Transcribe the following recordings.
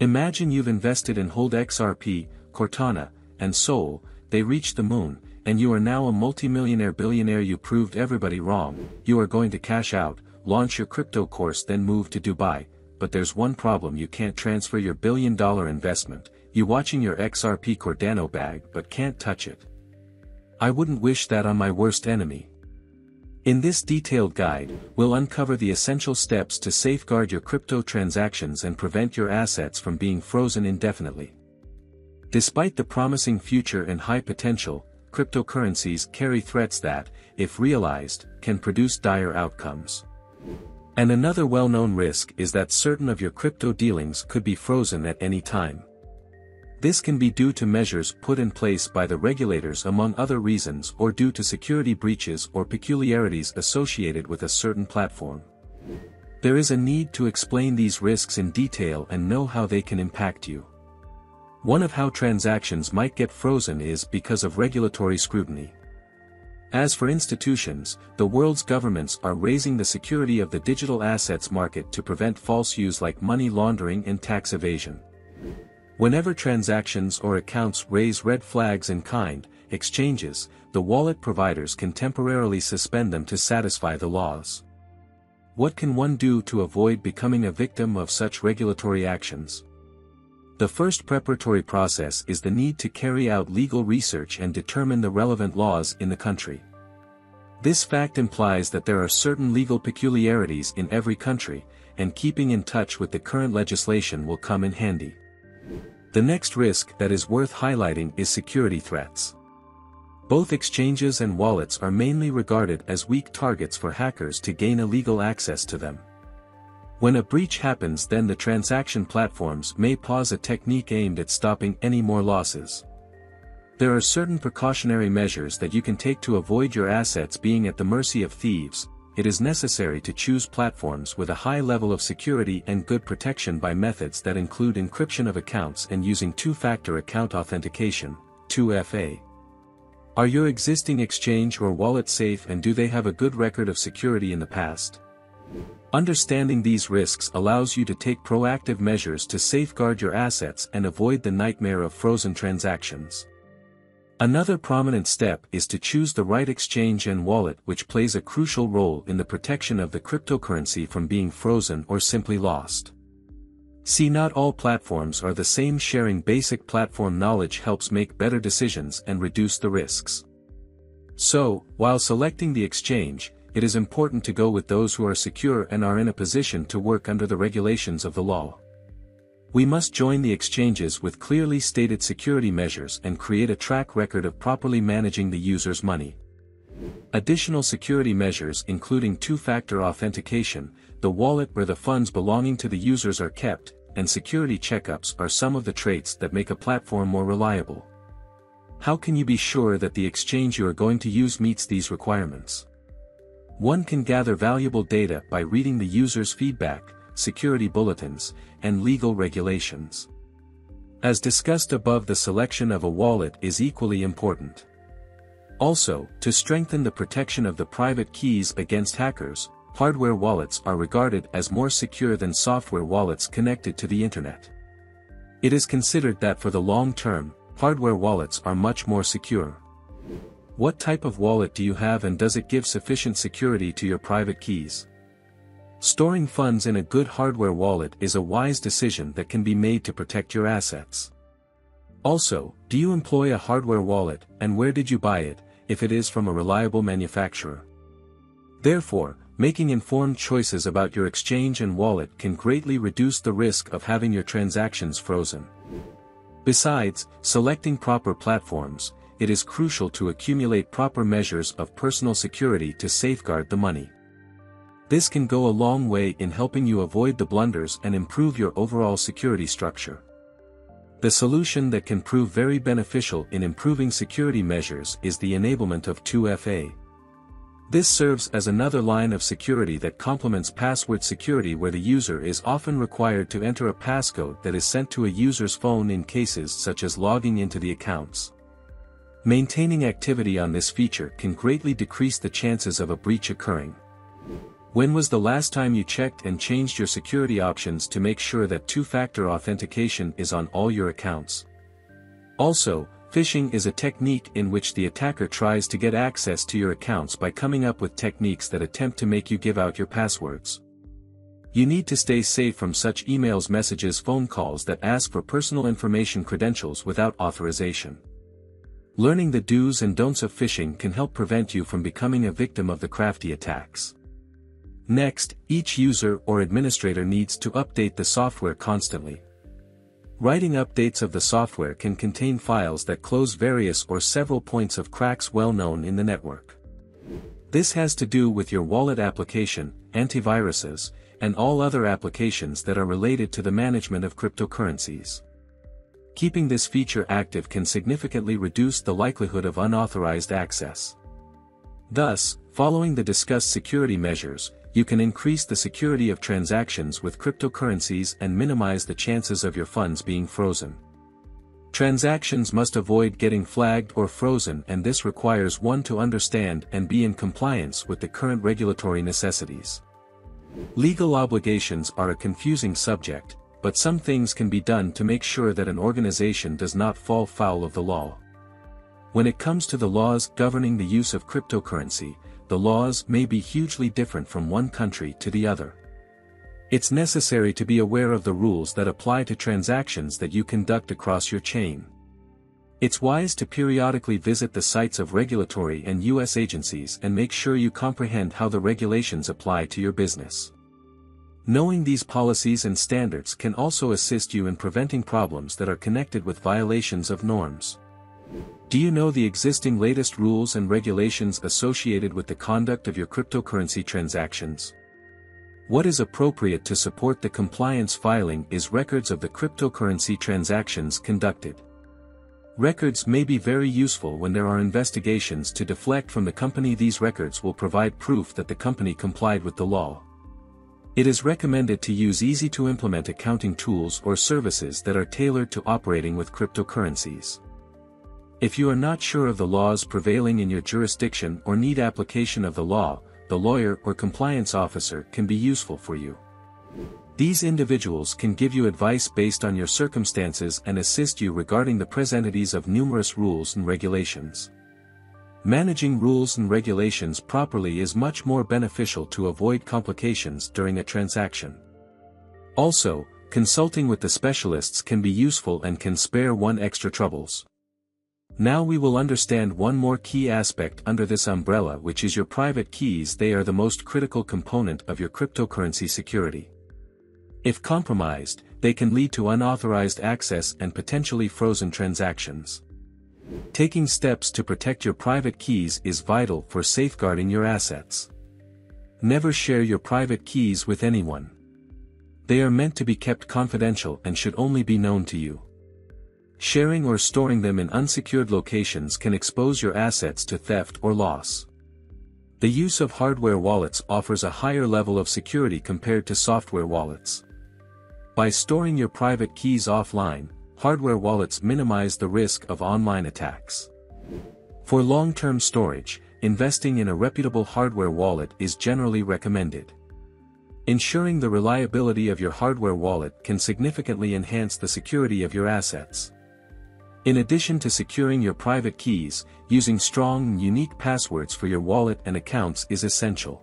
Imagine you've invested in Hold XRP, Cardano, and Sol, they reached the moon, and you are now a multimillionaire billionaire. You proved everybody wrong, you are going to cash out, launch your crypto course then move to Dubai, but there's one problem. You can't transfer your billion dollar investment, you watching your XRP Cardano bag but can't touch it. I wouldn't wish that on my worst enemy. In this detailed guide, we'll uncover the essential steps to safeguard your crypto transactions and prevent your assets from being frozen indefinitely. Despite the promising future and high potential, cryptocurrencies carry threats that, if realized, can produce dire outcomes. And another well-known risk is that certain of your crypto dealings could be frozen at any time. This can be due to measures put in place by the regulators among other reasons or due to security breaches or peculiarities associated with a certain platform. There is a need to explain these risks in detail and know how they can impact you. One of how transactions might get frozen is because of regulatory scrutiny. As for institutions, the world's governments are raising the security of the digital assets market to prevent false use like money laundering and tax evasion. Whenever transactions or accounts raise red flags in kind, exchanges, the wallet providers can temporarily suspend them to satisfy the laws. What can one do to avoid becoming a victim of such regulatory actions? The first preparatory process is the need to carry out legal research and determine the relevant laws in the country. This fact implies that there are certain legal peculiarities in every country, and keeping in touch with the current legislation will come in handy. The next risk that is worth highlighting is security threats. Both exchanges and wallets are mainly regarded as weak targets for hackers to gain illegal access to them. When a breach happens then the transaction platforms may pause a technique aimed at stopping any more losses. There are certain precautionary measures that you can take to avoid your assets being at the mercy of thieves, it is necessary to choose platforms with a high level of security and good protection by methods that include encryption of accounts and using two-factor account authentication, 2FA. Are your existing exchange or wallet safe and do they have a good record of security in the past? Understanding these risks allows you to take proactive measures to safeguard your assets and avoid the nightmare of frozen transactions. Another prominent step is to choose the right exchange and wallet which plays a crucial role in the protection of the cryptocurrency from being frozen or simply lost. See not all platforms are the same sharing basic platform knowledge helps make better decisions and reduce the risks. So, while selecting the exchange, it is important to go with those who are secure and are in a position to work under the regulations of the law. We must join the exchanges with clearly stated security measures and create a track record of properly managing the user's money. Additional security measures including two-factor authentication, the wallet where the funds belonging to the users are kept, and security checkups are some of the traits that make a platform more reliable. How can you be sure that the exchange you are going to use meets these requirements? One can gather valuable data by reading the user's feedback, security bulletins, and legal regulations. As discussed above the selection of a wallet is equally important. Also, to strengthen the protection of the private keys against hackers, hardware wallets are regarded as more secure than software wallets connected to the internet. It is considered that for the long term, hardware wallets are much more secure. What type of wallet do you have and does it give sufficient security to your private keys? Storing funds in a good hardware wallet is a wise decision that can be made to protect your assets. Also, do you employ a hardware wallet, and where did you buy it, if it is from a reliable manufacturer? Therefore, making informed choices about your exchange and wallet can greatly reduce the risk of having your transactions frozen. Besides, selecting proper platforms, it is crucial to accumulate proper measures of personal security to safeguard the money. This can go a long way in helping you avoid the blunders and improve your overall security structure. The solution that can prove very beneficial in improving security measures is the enablement of 2FA. This serves as another line of security that complements password security where the user is often required to enter a passcode that is sent to a user's phone in cases such as logging into the accounts. Maintaining activity on this feature can greatly decrease the chances of a breach occurring. When was the last time you checked and changed your security options to make sure that two-factor authentication is on all your accounts? Also, phishing is a technique in which the attacker tries to get access to your accounts by coming up with techniques that attempt to make you give out your passwords. You need to stay safe from such emails messages phone calls that ask for personal information credentials without authorization. Learning the do's and don'ts of phishing can help prevent you from becoming a victim of the crafty attacks. Next, each user or administrator needs to update the software constantly. Writing updates of the software can contain files that close various or several points of cracks well known in the network. This has to do with your wallet application, antiviruses, and all other applications that are related to the management of cryptocurrencies. Keeping this feature active can significantly reduce the likelihood of unauthorized access. Thus, following the discussed security measures, you can increase the security of transactions with cryptocurrencies and minimize the chances of your funds being frozen. Transactions must avoid getting flagged or frozen and this requires one to understand and be in compliance with the current regulatory necessities. Legal obligations are a confusing subject, but some things can be done to make sure that an organization does not fall foul of the law. When it comes to the laws governing the use of cryptocurrency, the laws may be hugely different from one country to the other. It's necessary to be aware of the rules that apply to transactions that you conduct across your chain. It's wise to periodically visit the sites of regulatory and U.S. agencies and make sure you comprehend how the regulations apply to your business. Knowing these policies and standards can also assist you in preventing problems that are connected with violations of norms. Do you know the existing latest rules and regulations associated with the conduct of your cryptocurrency transactions? What is appropriate to support the compliance filing is records of the cryptocurrency transactions conducted. Records may be very useful when there are investigations to deflect from the company these records will provide proof that the company complied with the law. It is recommended to use easy-to-implement accounting tools or services that are tailored to operating with cryptocurrencies. If you are not sure of the laws prevailing in your jurisdiction or need application of the law, the lawyer or compliance officer can be useful for you. These individuals can give you advice based on your circumstances and assist you regarding the presentities of numerous rules and regulations. Managing rules and regulations properly is much more beneficial to avoid complications during a transaction. Also, consulting with the specialists can be useful and can spare one extra troubles. Now we will understand one more key aspect under this umbrella which is your private keys they are the most critical component of your cryptocurrency security. If compromised, they can lead to unauthorized access and potentially frozen transactions. Taking steps to protect your private keys is vital for safeguarding your assets. Never share your private keys with anyone. They are meant to be kept confidential and should only be known to you. Sharing or storing them in unsecured locations can expose your assets to theft or loss. The use of hardware wallets offers a higher level of security compared to software wallets. By storing your private keys offline, hardware wallets minimize the risk of online attacks. For long-term storage, investing in a reputable hardware wallet is generally recommended. Ensuring the reliability of your hardware wallet can significantly enhance the security of your assets. In addition to securing your private keys, using strong and unique passwords for your wallet and accounts is essential.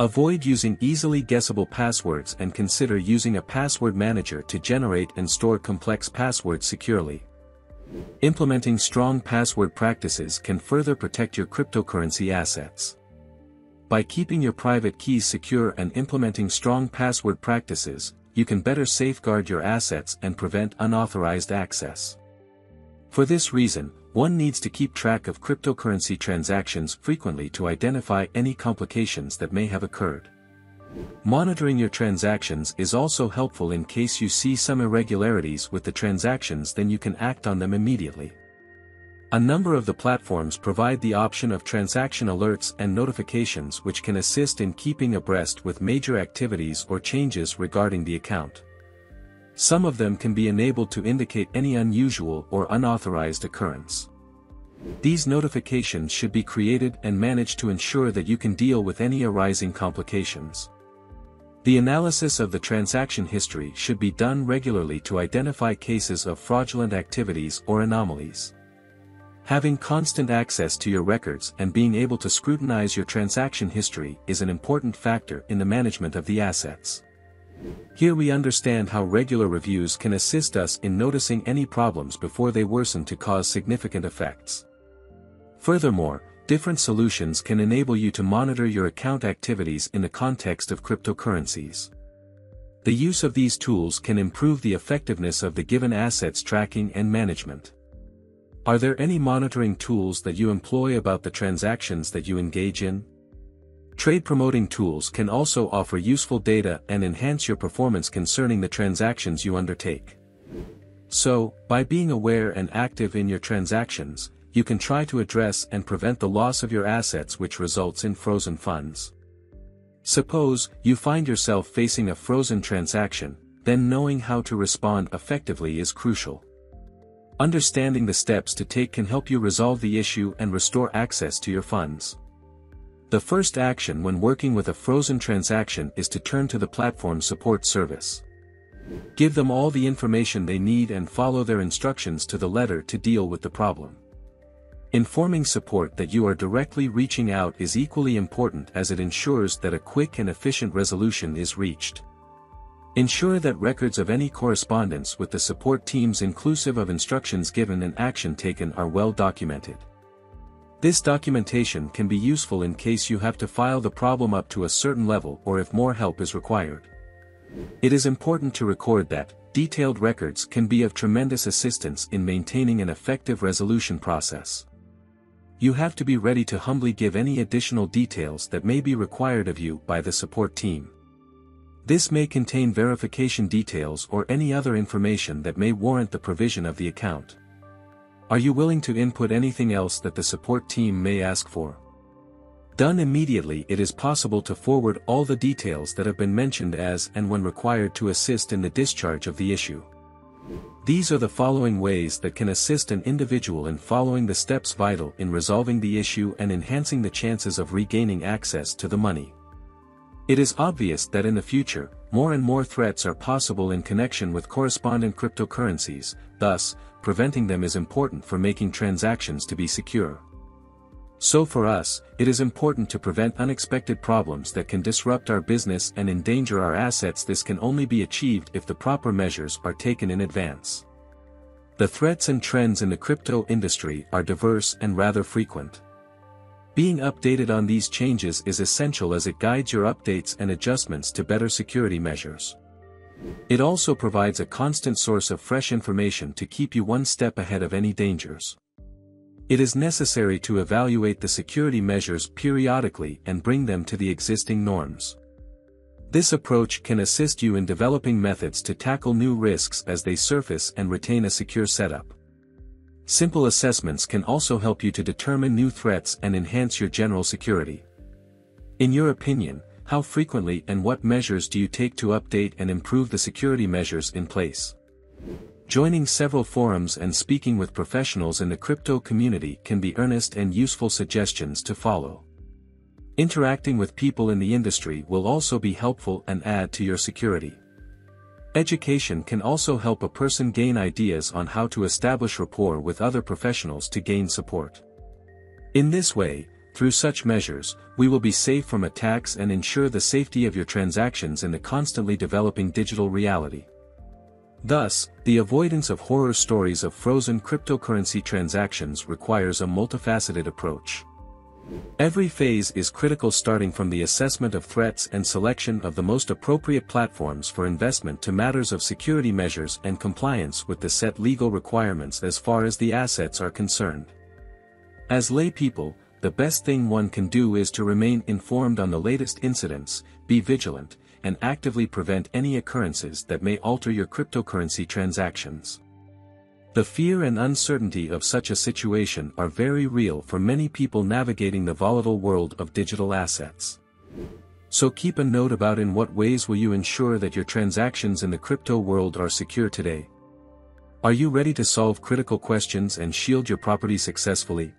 Avoid using easily guessable passwords and consider using a password manager to generate and store complex passwords securely. Implementing strong password practices can further protect your cryptocurrency assets. By keeping your private keys secure and implementing strong password practices, you can better safeguard your assets and prevent unauthorized access. For this reason, one needs to keep track of cryptocurrency transactions frequently to identify any complications that may have occurred. Monitoring your transactions is also helpful in case you see some irregularities with the transactions then you can act on them immediately. A number of the platforms provide the option of transaction alerts and notifications which can assist in keeping abreast with major activities or changes regarding the account. Some of them can be enabled to indicate any unusual or unauthorized occurrence. These notifications should be created and managed to ensure that you can deal with any arising complications. The analysis of the transaction history should be done regularly to identify cases of fraudulent activities or anomalies. Having constant access to your records and being able to scrutinize your transaction history is an important factor in the management of the assets. Here we understand how regular reviews can assist us in noticing any problems before they worsen to cause significant effects. Furthermore, different solutions can enable you to monitor your account activities in the context of cryptocurrencies. The use of these tools can improve the effectiveness of the given assets tracking and management. Are there any monitoring tools that you employ about the transactions that you engage in? Trade promoting tools can also offer useful data and enhance your performance concerning the transactions you undertake. So, by being aware and active in your transactions, you can try to address and prevent the loss of your assets which results in frozen funds. Suppose, you find yourself facing a frozen transaction, then knowing how to respond effectively is crucial. Understanding the steps to take can help you resolve the issue and restore access to your funds. The first action when working with a frozen transaction is to turn to the platform support service. Give them all the information they need and follow their instructions to the letter to deal with the problem. Informing support that you are directly reaching out is equally important as it ensures that a quick and efficient resolution is reached. Ensure that records of any correspondence with the support teams inclusive of instructions given and action taken are well documented. This documentation can be useful in case you have to file the problem up to a certain level or if more help is required. It is important to record that, detailed records can be of tremendous assistance in maintaining an effective resolution process. You have to be ready to humbly give any additional details that may be required of you by the support team. This may contain verification details or any other information that may warrant the provision of the account. Are you willing to input anything else that the support team may ask for? Done immediately it is possible to forward all the details that have been mentioned as and when required to assist in the discharge of the issue. These are the following ways that can assist an individual in following the steps vital in resolving the issue and enhancing the chances of regaining access to the money. It is obvious that in the future, more and more threats are possible in connection with correspondent cryptocurrencies, thus, preventing them is important for making transactions to be secure. So for us, it is important to prevent unexpected problems that can disrupt our business and endanger our assets this can only be achieved if the proper measures are taken in advance. The threats and trends in the crypto industry are diverse and rather frequent. Being updated on these changes is essential as it guides your updates and adjustments to better security measures. It also provides a constant source of fresh information to keep you one step ahead of any dangers. It is necessary to evaluate the security measures periodically and bring them to the existing norms. This approach can assist you in developing methods to tackle new risks as they surface and retain a secure setup. Simple assessments can also help you to determine new threats and enhance your general security. In your opinion, how frequently and what measures do you take to update and improve the security measures in place? Joining several forums and speaking with professionals in the crypto community can be earnest and useful suggestions to follow. Interacting with people in the industry will also be helpful and add to your security. Education can also help a person gain ideas on how to establish rapport with other professionals to gain support. In this way, through such measures, we will be safe from attacks and ensure the safety of your transactions in the constantly developing digital reality. Thus, the avoidance of horror stories of frozen cryptocurrency transactions requires a multifaceted approach. Every phase is critical starting from the assessment of threats and selection of the most appropriate platforms for investment to matters of security measures and compliance with the set legal requirements as far as the assets are concerned. As lay people, the best thing one can do is to remain informed on the latest incidents, be vigilant, and actively prevent any occurrences that may alter your cryptocurrency transactions. The fear and uncertainty of such a situation are very real for many people navigating the volatile world of digital assets. So keep a note about in what ways will you ensure that your transactions in the crypto world are secure today. Are you ready to solve critical questions and shield your property successfully?